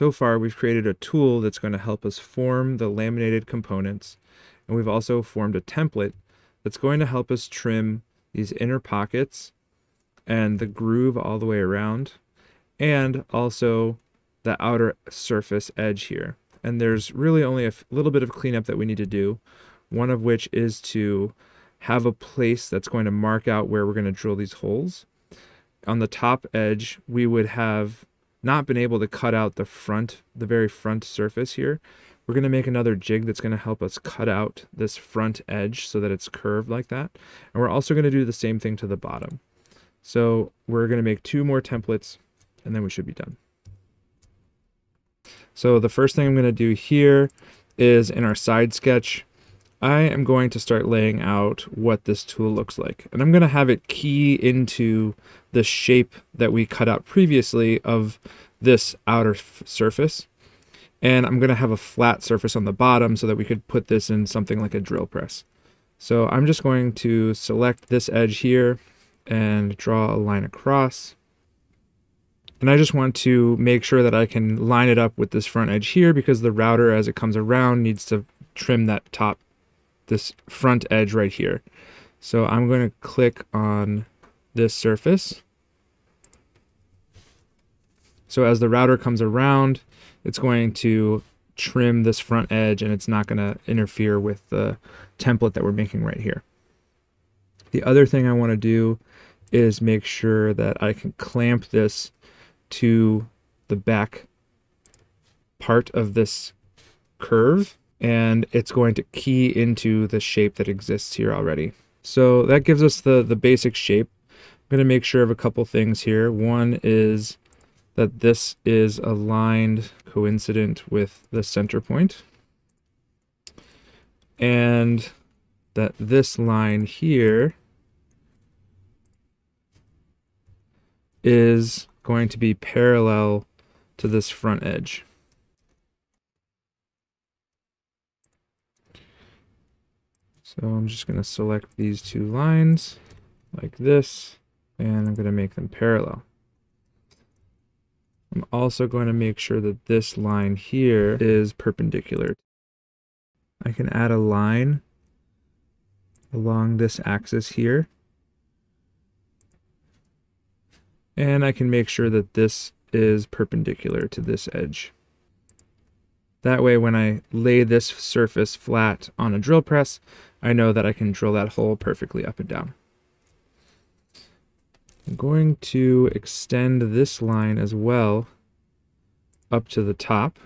so far we've created a tool that's going to help us form the laminated components. And we've also formed a template that's going to help us trim these inner pockets and the groove all the way around and also the outer surface edge here. And there's really only a little bit of cleanup that we need to do. One of which is to have a place that's going to mark out where we're going to drill these holes. On the top edge, we would have not been able to cut out the front, the very front surface here. We're going to make another jig that's going to help us cut out this front edge so that it's curved like that. And we're also going to do the same thing to the bottom. So we're going to make two more templates and then we should be done. So the first thing I'm going to do here is in our side sketch, I am going to start laying out what this tool looks like. And I'm going to have it key into the shape that we cut out previously of this outer surface. And I'm going to have a flat surface on the bottom so that we could put this in something like a drill press. So I'm just going to select this edge here and draw a line across. And I just want to make sure that I can line it up with this front edge here because the router as it comes around needs to trim that top, this front edge right here. So I'm going to click on this surface. So as the router comes around, it's going to trim this front edge and it's not going to interfere with the template that we're making right here. The other thing I want to do is make sure that I can clamp this to the back part of this curve and it's going to key into the shape that exists here already. So that gives us the, the basic shape. I'm going to make sure of a couple things here. One is that this is aligned coincident with the center point. And that this line here is going to be parallel to this front edge. So I'm just going to select these two lines like this, and I'm going to make them parallel. I'm also going to make sure that this line here is perpendicular. I can add a line along this axis here And I can make sure that this is perpendicular to this edge. That way when I lay this surface flat on a drill press, I know that I can drill that hole perfectly up and down. I'm going to extend this line as well up to the top.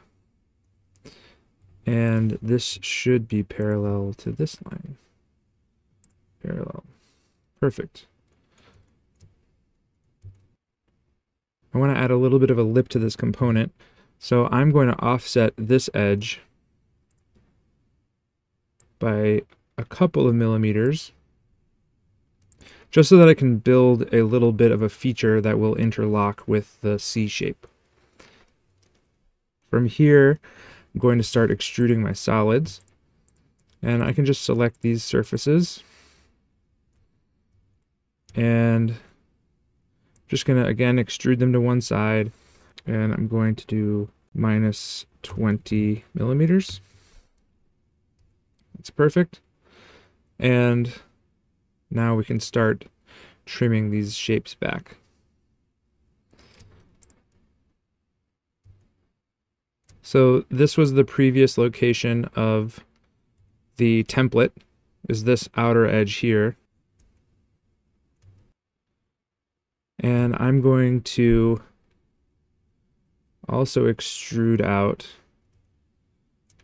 And this should be parallel to this line. Parallel. Perfect. I want to add a little bit of a lip to this component. So I'm going to offset this edge by a couple of millimeters just so that I can build a little bit of a feature that will interlock with the C shape. From here, I'm going to start extruding my solids and I can just select these surfaces and just going to, again, extrude them to one side. And I'm going to do minus 20 millimeters. That's perfect. And now we can start trimming these shapes back. So this was the previous location of the template, is this outer edge here. And I'm going to also extrude out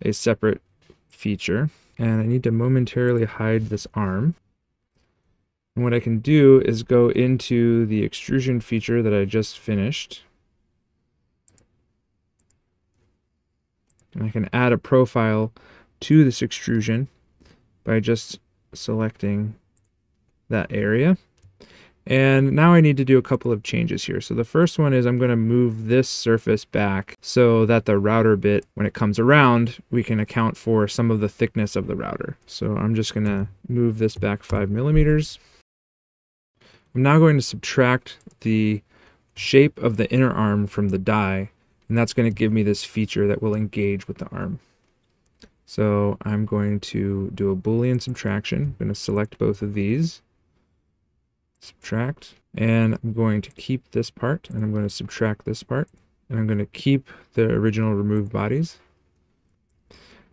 a separate feature. And I need to momentarily hide this arm. And what I can do is go into the extrusion feature that I just finished. And I can add a profile to this extrusion by just selecting that area. And now I need to do a couple of changes here. So the first one is I'm going to move this surface back so that the router bit, when it comes around, we can account for some of the thickness of the router. So I'm just going to move this back five millimeters. I'm now going to subtract the shape of the inner arm from the die And that's going to give me this feature that will engage with the arm. So I'm going to do a Boolean subtraction. I'm going to select both of these, subtract, and I'm going to keep this part, and I'm going to subtract this part, and I'm going to keep the original removed bodies.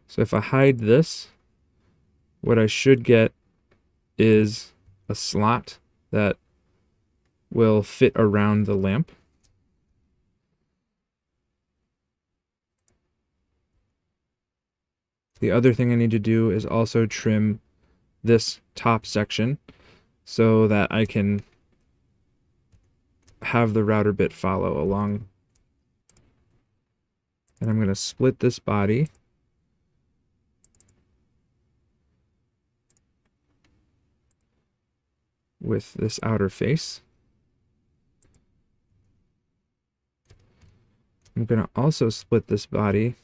So if I hide this, what I should get is a slot that will fit around the lamp. The other thing I need to do is also trim this top section so that I can have the router bit follow along. And I'm going to split this body. with this outer face. I'm going to also split this body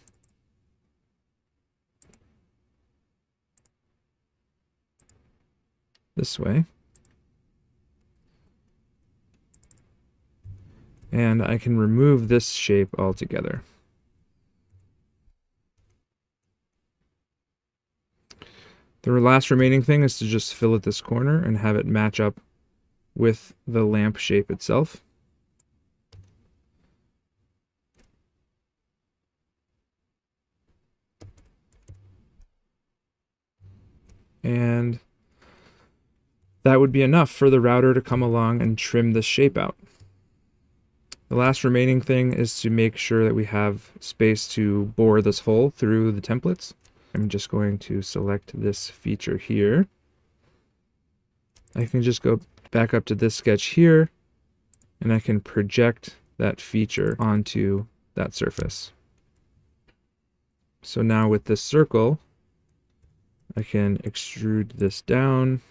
this way. And I can remove this shape altogether. The last remaining thing is to just fillet this corner and have it match up with the lamp shape itself. And that would be enough for the router to come along and trim this shape out. The last remaining thing is to make sure that we have space to bore this hole through the templates. I'm just going to select this feature here. I can just go back up to this sketch here and I can project that feature onto that surface. So now with this circle, I can extrude this down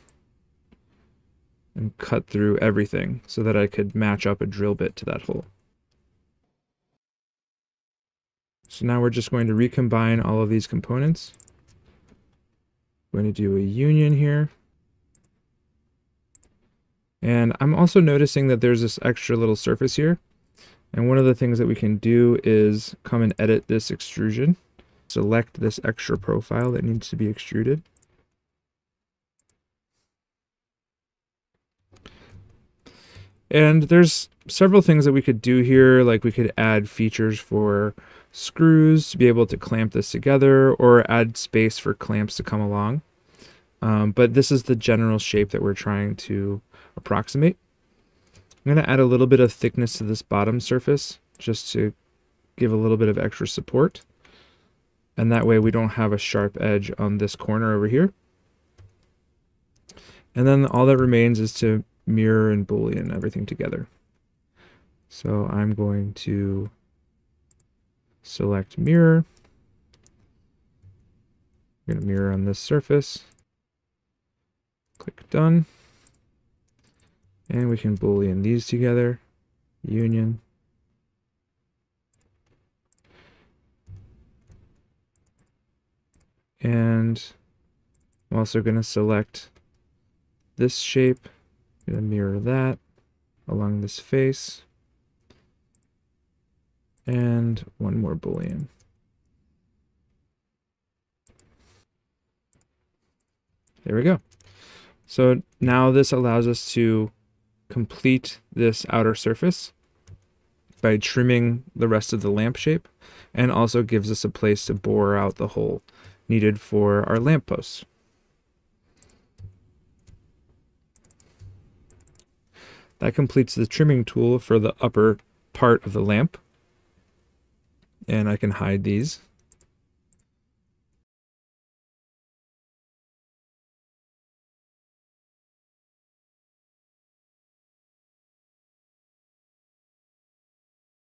and cut through everything so that I could match up a drill bit to that hole. So now we're just going to recombine all of these components. I'm going to do a union here. And I'm also noticing that there's this extra little surface here. And one of the things that we can do is come and edit this extrusion select this extra profile that needs to be extruded. And there's several things that we could do here, like we could add features for screws to be able to clamp this together or add space for clamps to come along. Um, but this is the general shape that we're trying to approximate. I'm going to add a little bit of thickness to this bottom surface just to give a little bit of extra support. And that way we don't have a sharp edge on this corner over here. And then all that remains is to mirror and boolean everything together. So I'm going to select mirror. I'm going to mirror on this surface. Click done. And we can boolean these together. Union. And I'm also going to select this shape, To mirror that along this face, and one more boolean. There we go. So now this allows us to complete this outer surface by trimming the rest of the lamp shape and also gives us a place to bore out the hole needed for our lampposts. That completes the trimming tool for the upper part of the lamp. And I can hide these.